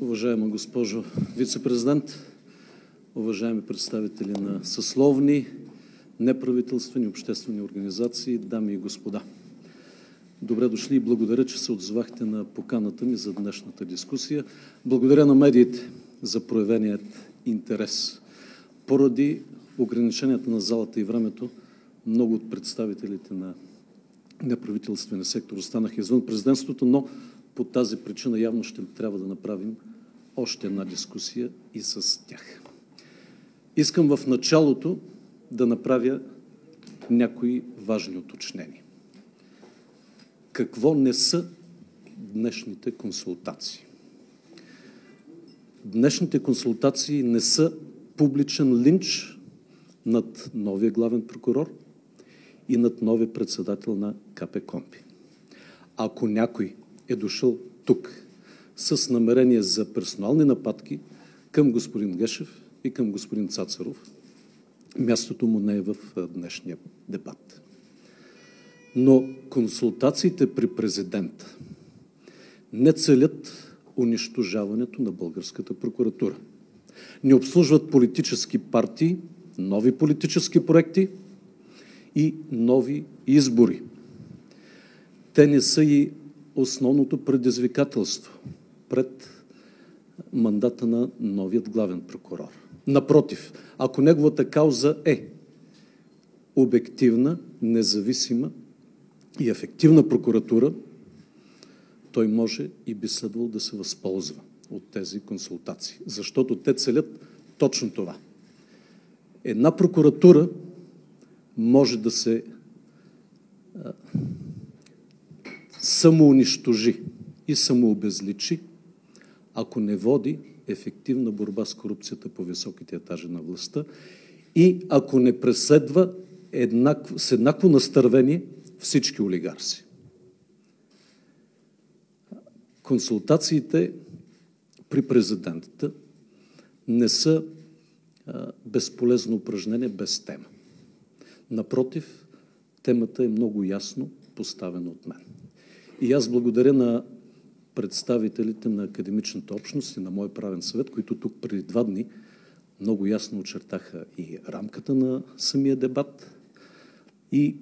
Уважаема госпожо Вицепрезидент, уважаеми представители на съсловни, неправителствени, обществени организации, дами и господа! Добре дошли и благодаря, че се отзовахте на поканата ми за днешната дискусия. Благодаря на медиите за проявения интерес. Поради ограниченията на залата и времето, много от представителите на неправителствения сектор останаха извън президентството, но по тази причина явно ще трябва да направим още една дискусия и с тях. Искам в началото да направя някои важни уточнения. Какво не са днешните консултации? Днешните консултации не са публичен линч над новия главен прокурор и над новия председател на КПКОНПИ. Ако някой е дошъл тук с намерение за персонални нападки към господин Гешев и към господин Цацаров, мястото му не е в днешния дебат. Но консултациите при президента не целят унищожаването на българската прокуратура. Не обслужват политически партии, нови политически проекти и нови избори. Те не са и основното предизвикателство пред мандата на новият главен прокурор. Напротив, ако неговата кауза е обективна, независима и ефективна прокуратура, той може и би следвало да се възползва от тези консултации, защото те целят точно това. Една прокуратура може да се самоунищожи и самообезличи, ако не води ефективна борба с корупцията по високите етажи на властта и ако не преследва еднакво, с еднакво настървение всички олигарси. Консултациите при президента не са а, безполезно упражнение без тема. Напротив, темата е много ясно поставена от мен. И аз благодаря на представителите на академичната общност и на мой правен съвет, които тук преди два дни много ясно очертаха и рамката на самия дебат и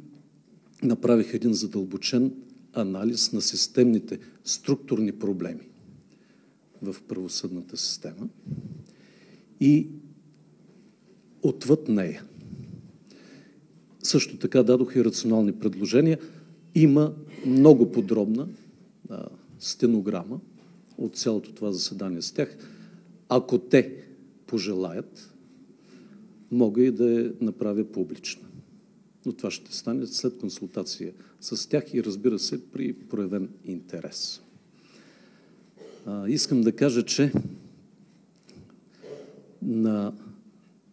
направиха един задълбочен анализ на системните структурни проблеми в правосъдната система и отвъд нея. Също така дадох и рационални предложения. Има много подробна а, стенограма от цялото това заседание с тях. Ако те пожелаят, мога и да я направя публична. Но това ще стане след консултация с тях и разбира се при проявен интерес. А, искам да кажа, че на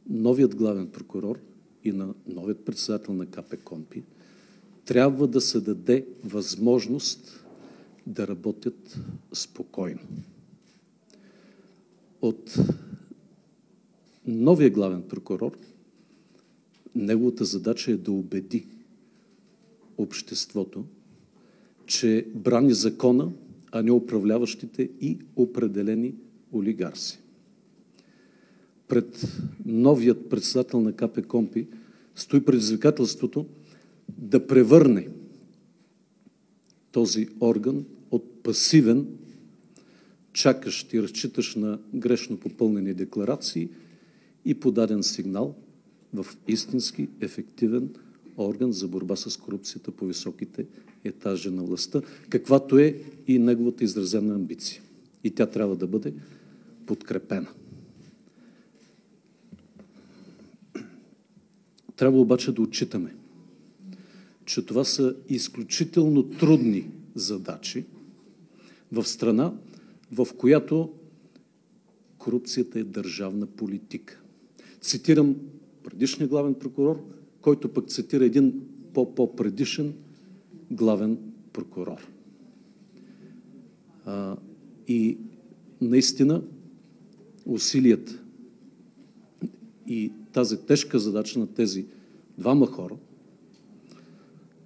новият главен прокурор и на новият председател на КПКОНПИ трябва да се даде възможност да работят спокойно. От новия главен прокурор неговата задача е да убеди обществото, че брани закона, а не управляващите и определени олигарси. Пред новият председател на КПКОМПИ стои предизвикателството да превърне този орган от пасивен, чакащ и разчитащ на грешно попълнени декларации и подаден сигнал в истински ефективен орган за борба с корупцията по високите етажи на властта, каквато е и неговата изразена амбиция. И тя трябва да бъде подкрепена. Трябва обаче да отчитаме, че това са изключително трудни задачи в страна, в която корупцията е държавна политика. Цитирам предишния главен прокурор, който пък цитира един по-по-предишен главен прокурор. А, и наистина усилията и тази тежка задача на тези двама хора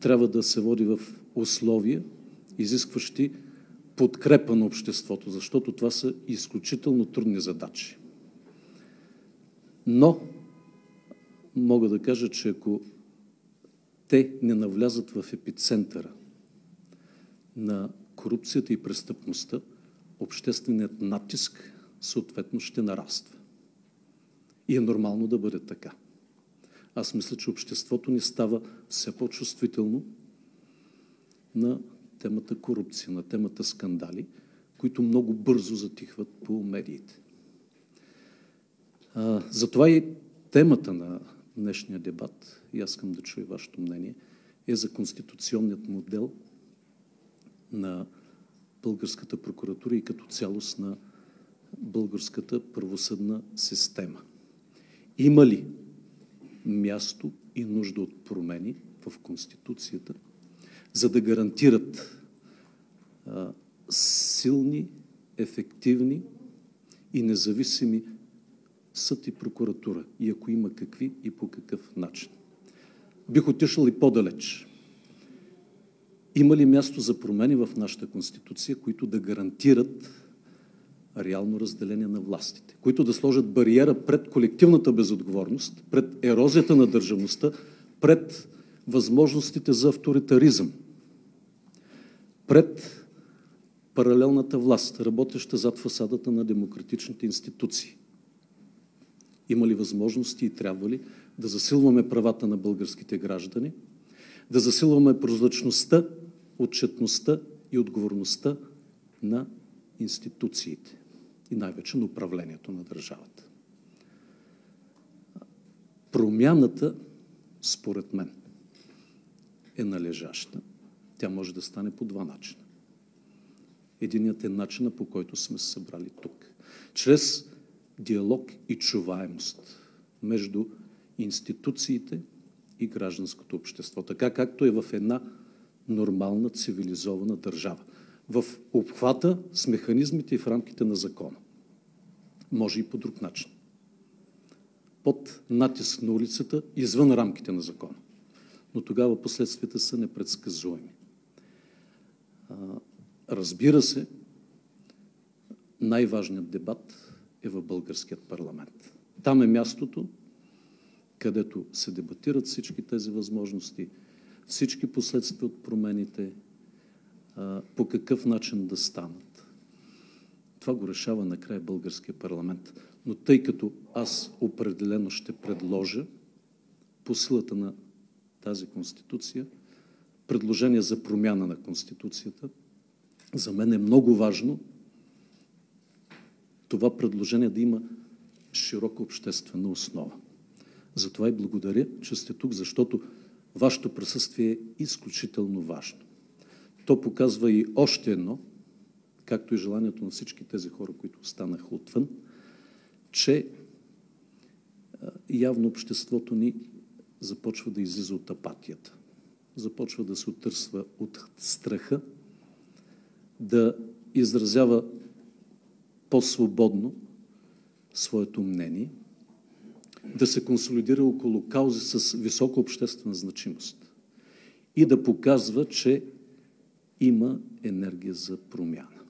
трябва да се води в условия, изискващи подкрепа на обществото, защото това са изключително трудни задачи. Но мога да кажа, че ако те не навлязат в епицентъра на корупцията и престъпността, общественият натиск съответно ще нараства. И е нормално да бъде така. Аз мисля, че обществото ни става все по-чувствително на темата корупция, на темата скандали, които много бързо затихват по медиите. Затова и темата на днешния дебат, и аз искам да чуя вашето мнение, е за конституционният модел на българската прокуратура и като цялост на българската правосъдна система. Има ли място и нужда от промени в Конституцията, за да гарантират а, силни, ефективни и независими съд и прокуратура и ако има какви и по какъв начин. Бих отишъл и по-далеч. Има ли място за промени в нашата Конституция, които да гарантират реално разделение на властите, които да сложат бариера пред колективната безотговорност, пред ерозията на държавността, пред възможностите за авторитаризъм, пред паралелната власт, работеща зад фасадата на демократичните институции. Има ли възможности и трябва ли да засилваме правата на българските граждани, да засилваме прозрачността, отчетността и отговорността на институциите и най-вече на управлението на държавата. Промяната, според мен, е належаща. Тя може да стане по два начина. Единият е начина, по който сме се събрали тук. Чрез диалог и чуваемост между институциите и гражданското общество. Така както е в една нормална, цивилизована държава. В обхвата с механизмите и в рамките на закона. Може и по друг начин. Под натиск на улицата, извън рамките на закона. Но тогава последствията са непредсказуеми. Разбира се, най-важният дебат е в българският парламент. Там е мястото, където се дебатират всички тези възможности, всички последствия от промените, по какъв начин да станат. Това го решава накрая българския парламент. Но тъй като аз определено ще предложа по силата на тази конституция предложение за промяна на Конституцията, за мен е много важно това предложение да има широка обществена основа. Затова и благодаря, че сте тук, защото вашето присъствие е изключително важно. То показва и още едно, както и желанието на всички тези хора, които останаха отвън, че явно обществото ни започва да излиза от апатията. Започва да се отърсва от страха, да изразява по-свободно своето мнение, да се консолидира около каузи с висока обществена значимост и да показва, че има енергия за промяна.